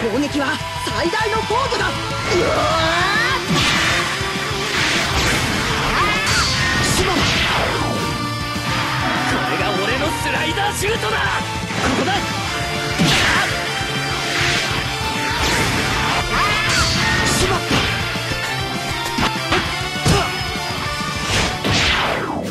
攻撃は最大の防御だ。シモンこれが俺のスライダーシュートだ。ここだ。